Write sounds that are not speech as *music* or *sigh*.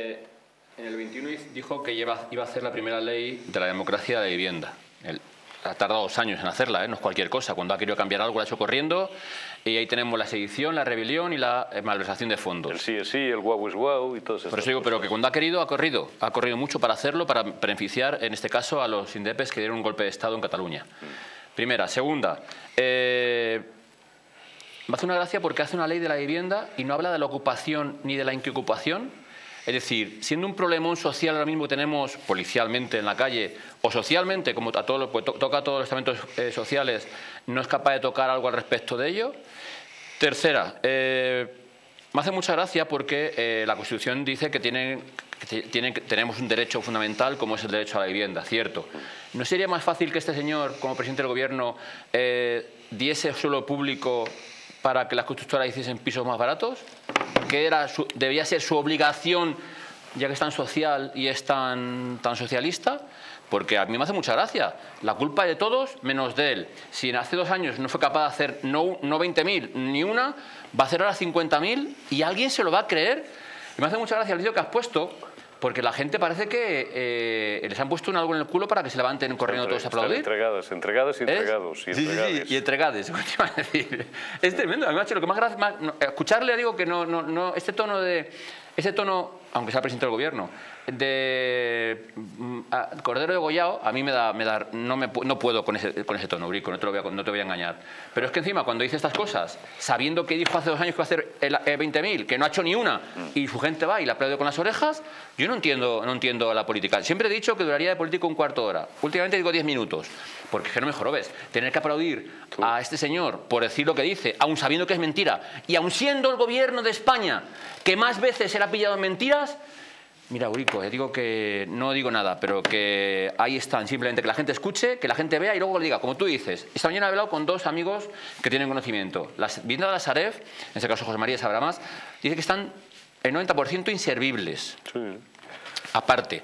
En el 21 dijo que iba, iba a hacer la primera ley de la democracia de vivienda. Ha tardado dos años en hacerla, ¿eh? no es cualquier cosa. Cuando ha querido cambiar algo, lo ha hecho corriendo. Y ahí tenemos la sedición, la rebelión y la eh, malversación de fondos. El sí es sí, el guau es guau y todo eso. Por eso digo, pero que cuando ha querido, ha corrido. Ha corrido mucho para hacerlo, para beneficiar, en este caso, a los indepes que dieron un golpe de Estado en Cataluña. Primera. Segunda, eh, me hace una gracia porque hace una ley de la vivienda y no habla de la ocupación ni de la inquiocupación es decir, siendo un problemón social ahora mismo tenemos policialmente en la calle o socialmente, como pues, toca a todos los estamentos eh, sociales, no es capaz de tocar algo al respecto de ello. Tercera, eh, me hace mucha gracia porque eh, la Constitución dice que, tenemos un derecho fundamental como es el derecho a la vivienda, cierto. ¿No sería más fácil que este señor, como presidente del Gobierno, diese suelo público para que las constructoras hiciesen pisos más baratos? Que era debía ser su obligación, ya que es tan social y es tan, tan socialista, porque a mí me hace mucha gracia. La culpa de todos menos de él. Si hace dos años no fue capaz de hacer no, no 20.000 ni una, va a hacer ahora 50.000 y alguien se lo va a creer. Y me hace mucha gracia el vídeo que has puesto, porque la gente parece que eh, les han puesto un algo en el culo para que se levanten corriendo todos a aplaudir. Entregadas, entregadas y entregados. Y sí, sí, y entregades. *laughs* Es tremendo. A mí, lo que más gracia... escucharle, digo que no, no, no, este tono de... Ese tono, aunque sea presidente del gobierno, de mm, Cordero de Goyao, a mí me da, me da no, me, no puedo con ese, con ese tono, Urico, no te, voy a, no te voy a engañar. Pero es que encima, cuando dice estas cosas, sabiendo que dijo hace dos años que iba a hacer el, 20.000, que no ha hecho ni una, y su gente va y le aplaude con las orejas, yo no entiendo, no entiendo la política. Siempre he dicho que duraría de político un cuarto de hora. Últimamente digo 10 minutos, porque es que no me ves Tener que aplaudir a este señor por decir lo que dice, aun sabiendo que es mentira, y aun siendo el gobierno de España que más veces se ha pillado en mentiras, Mira, Urico, eh, digo que no digo nada, pero que ahí están, simplemente que la gente escuche, que la gente vea y luego le diga, como tú dices. Esta mañana he hablado con dos amigos que tienen conocimiento. La viendo de la Saref, en este caso José María sabrá más, dice que están el 90% inservibles. Sí. Aparte.